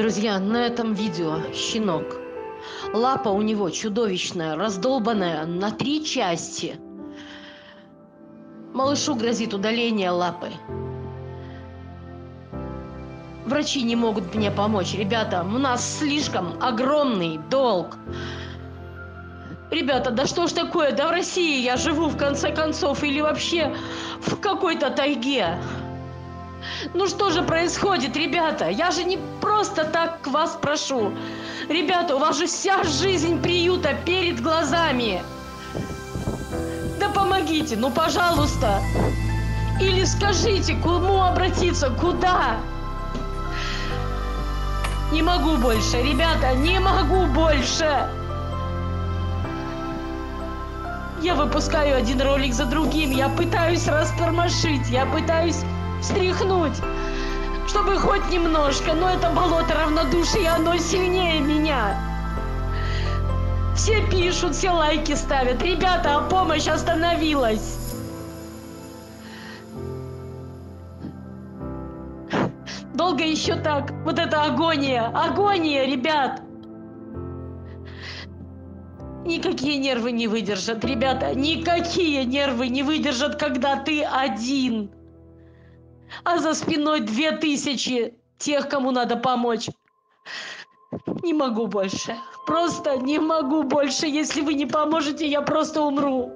Друзья, на этом видео щенок. Лапа у него чудовищная, раздолбанная на три части. Малышу грозит удаление лапы. Врачи не могут мне помочь. Ребята, у нас слишком огромный долг. Ребята, да что ж такое? Да в России я живу в конце концов или вообще в какой-то тайге. Ну что же происходит, ребята? Я же не просто так вас прошу. Ребята, у вас же вся жизнь приюта перед глазами. Да помогите, ну пожалуйста. Или скажите, кому обратиться, куда? Не могу больше, ребята, не могу больше. Я выпускаю один ролик за другим, я пытаюсь растормошить, я пытаюсь встряхнуть, чтобы хоть немножко, но это болото равнодушия, оно сильнее меня. Все пишут, все лайки ставят. Ребята, а помощь остановилась. Долго еще так. Вот это агония. Агония, ребят. Никакие нервы не выдержат, ребята. Никакие нервы не выдержат, когда ты один а за спиной две тысячи тех, кому надо помочь. Не могу больше. Просто не могу больше. Если вы не поможете, я просто умру.